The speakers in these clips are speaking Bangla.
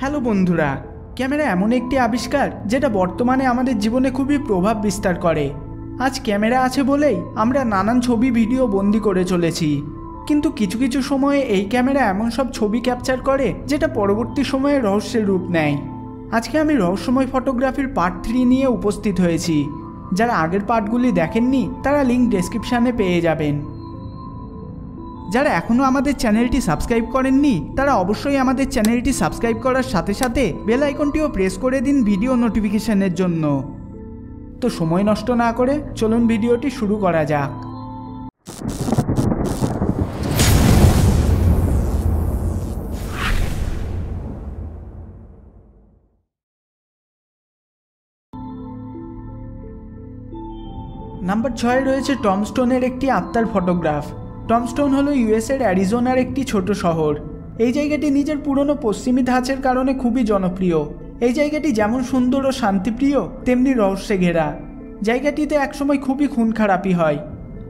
হ্যালো বন্ধুরা, ক্যামেরা এমন একটি আবিষ্কার যেটা বর্তমানে আমাদের জীবনে খুবই প্রভাব বিস্তার করে। আজ ক্যামেরা আছে বলেই আমরা নানান ছবি ভিডিও বন্দি করে চলেছি। কিন্তু কিছু কিছু সময়ে এই ক্যামেরা এমন সব ছবি ক্যাপচার করে যেটা পরবর্তী সময়ে রহস্যের রূপ নেয়। আজকে আমি রহস্যময় ফটোগ্রাফির পার্ট থ্রি নিয়ে উপস্থিত হয়েছি। যারা আগের পার্টগুলি দেখেননি, তারা লিঙ্ক ডেসক্রিপশানে পেয়ে যাবেন। যারা এখনও আমাদের চ্যানেলটি সাবস্ক্রাইব করেননি, তারা অবশ্যই আমাদের চ্যানেলটি সাবস্ক্রাইব করার সাথে সাথে বেল আইকনটিও প্রেস করে দিন ভিডিও নোটিফিকেশনের জন্য। তো সময় নষ্ট না করে চলুন ভিডিওটি শুরু করা যাক। নাম্বার ছয় রয়েছে টমস্টোনের একটি আত্মার ফটোগ্রাফ। টমস্টোন হলো ইউএসের অ্যারিজোনার একটি ছোট শহর। এই জায়গাটি নিজের পুরনো পশ্চিমী ধাঁচের কারণে খুবই জনপ্রিয়। এই জায়গাটি যেমন সুন্দর ও শান্তিপ্রিয়, তেমনি রহস্যে ঘেরা। জায়গাটিতে একসময় খুবই খুন খারাপি হয়।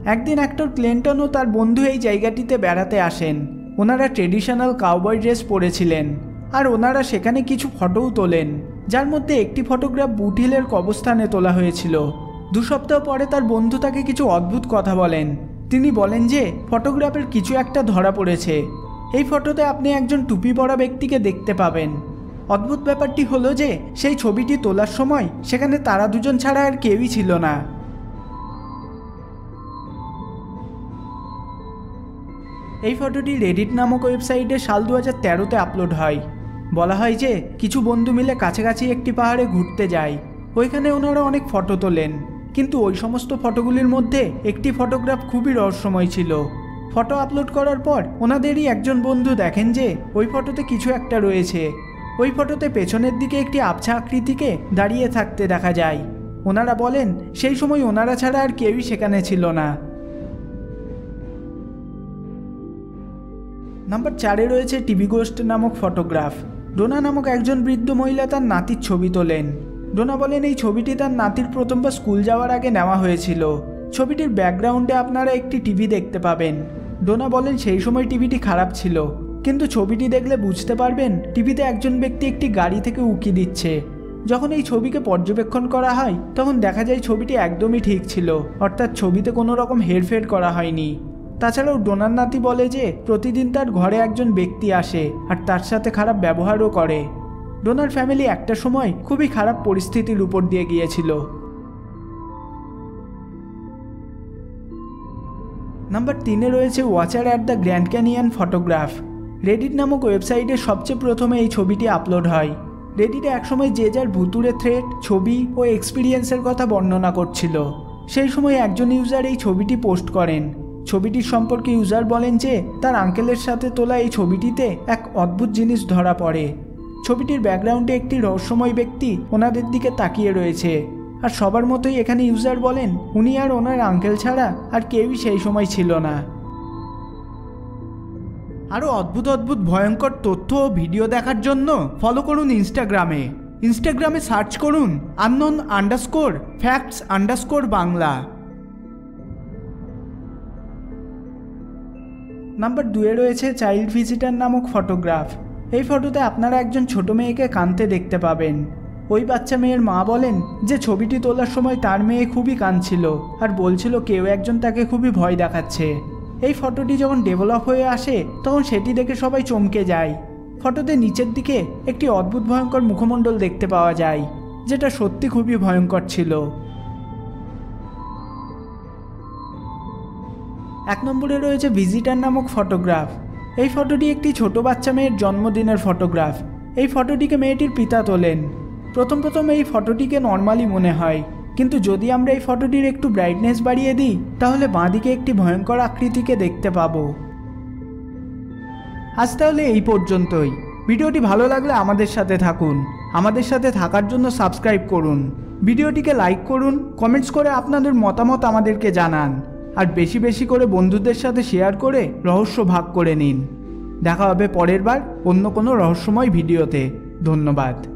একদিন অ্যাক্টর ক্লেন্টন ও তার বন্ধু এই জায়গাটিতে বেড়াতে আসেন। ওনারা ট্রেডিশনাল কাউবয় ড্রেস পরেছিলেন আর ওনারা সেখানে কিছু ফটোও তোলেন, যার মধ্যে একটি ফটোগ্রাফ বুটহিলের কবস্থানে তোলা হয়েছিল। দু সপ্তাহ পরে তার বন্ধু তাকে কিছু অদ্ভুত কথা বলেন। তিনি বলেন যে, ফটোগ্রাফের কিছু একটা ধরা পড়েছে। এই ফটোতে আপনি একজন টুপি পরা ব্যক্তিকে দেখতে পাবেন। অদ্ভুত ব্যাপারটি হলো যে, সেই ছবিটি তোলার সময় সেখানে তারা দুজন ছাড়া আর কেউই ছিল না। এই ফটোটি রেডিট নামক ওয়েবসাইটে সাল দু হাজার তেরোতে আপলোড হয়। বলা হয় যে, কিছু বন্ধু মিলে কাছাকাছি একটি পাহাড়ে ঘুরতে যায়। ওইখানে ওনারা অনেক ফটো তোলেন। কিন্তু ওই সমস্ত ফটোগুলির মধ্যে একটি ফটোগ্রাফ খুবই রহস্যময় ছিল। ফটো আপলোড করার পর ওনাদেরই একজন বন্ধু দেখেন যে ওই ফটোতে কিছু একটা রয়েছে। ওই ফটোতে পেছনের দিকে একটি আবছা আকৃতিকে দাঁড়িয়ে থাকতে দেখা যায়। ওনারা বলেন, সেই সময় ওনারা ছাড়া আর কেউই সেখানে ছিল না। নাম্বার চারে রয়েছে টিভি গোস্ট নামক ফটোগ্রাফ। ডোনা নামক একজন বৃদ্ধ মহিলা তার নাতির ছবি তোলেন। ডোনা বলেন, এই ছবিটি তার নাতির প্রথমবার স্কুল যাওয়ার আগে নেওয়া হয়েছিল। ছবিটির ব্যাকগ্রাউন্ডে আপনারা একটি টিভি দেখতে পাবেন। ডোনা বলেন, সেই সময় টিভিটি খারাপ ছিল, কিন্তু ছবিটি দেখলে বুঝতে পারবেন, টিভিতে একজন ব্যক্তি একটি গাড়ি থেকে উঁকি দিচ্ছে। যখন এই ছবিকে পর্যবেক্ষণ করা হয়, তখন দেখা যায় ছবিটি একদমই ঠিক ছিল, অর্থাৎ ছবিতে কোনো রকম হেরফের করা হয়নি। তাছাড়াও ডোনার নাতি বলে যে, প্রতিদিন তার ঘরে একজন ব্যক্তি আসে, আর তার সাথে খারাপ ব্যবহারও করে। ডোনার ফ্যামিলি একটা সময় খুবই খারাপ পরিস্থিতির উপর দিয়ে গিয়েছিল। নাম্বার তিনে রয়েছে watcher at the Grand Canyon photograph. Reddit নামক ওয়েবসাইটে সবচেয়ে প্রথমে এই ছবিটি আপলোড হয়। রেডিটে একসময় যে যার ভুতুরে থ্রেট ছবি ও এক্সপিরিয়েন্সের কথা বর্ণনা করছিল। সেই সময় একজন ইউজার এই ছবিটি পোস্ট করেন। ছবিটির সম্পর্কে ইউজার বলেন যে, তার আঙ্কেলের সাথে তোলা এই ছবিটিতে এক অদ্ভুত জিনিস ধরা পড়ে। ছবিটির ব্যাকগ্রাউন্ডে একটি রহস্যময় ব্যক্তি ওনাদের দিকে তাকিয়ে রয়েছে। আর সবার মতোই এখানে ইউজার বলেন, উনি আর ওনার আঙ্কেল ছাড়া আর কেউই সেই সময় ছিল না। আরও অদ্ভুত অদ্ভুত ভয়ঙ্কর তথ্য ও ভিডিও দেখার জন্য ফলো করুন ইনস্টাগ্রামে ইনস্টাগ্রামে সার্চ করুন unknown underscore facts underscore Bangla. Number দুয়ে রয়েছে চাইল্ড ভিজিটার নামক ফটোগ্রাফ এই ফটোতে আপনারা একজন ছোট মেয়েকে কাঁদতে দেখতে পাবেন। ওই বাচ্চা মেয়ের মা বলেন যে ছবিটি তোলার সময় তার মেয়ে খুবই কাঁদছিল আর বলছিল কেউ একজন তাকে খুবই ভয় দেখাচ্ছে। এই ফটোটি যখন ডেভেলপ হয়ে আসে, তখন সেটি দেখে সবাই চমকে যায়। ফটোতে নিচের দিকে একটি অদ্ভুত ভয়ঙ্কর মুখমণ্ডল দেখতে পাওয়া যায়, যেটা সত্যি খুবই ভয়ঙ্কর ছিল। এক নম্বরে রয়েছে ভিজিটার নামক ফটোগ্রাফ এই ফটোটি একটি ছোট বাচ্চা মেয়ের জন্মদিনের ফটোগ্রাফ। এই ফটোটিকে মেয়েটির পিতা তোলেন। প্রথম প্রথম এই ফটোটিকে নর্মালি মনে হয়। কিন্তু যদি আমরা এই ফটোটির একটু ব্রাইটনেস বাড়িয়ে দিই, তাহলে বাঁদিকে একটি ভয়ঙ্কর আকৃতিকে দেখতে পাবো। আজ তাহলে এই পর্যন্তই। ভিডিওটি ভালো লাগলে আমাদের সাথে থাকুন। আমাদের সাথে থাকার জন্য সাবস্ক্রাইব করুন। ভিডিওটিকে লাইক করুন কমেন্টস করে আপনাদের মতামত আমাদেরকে জানান। আর বেশি বেশি করে বন্ধুদের সাথে শেয়ার করে রহস্য ভাগ করে নিন। দেখা হবে পরের বার অন্য কোনো রহস্যময় ভিডিওতে। ধন্যবাদ।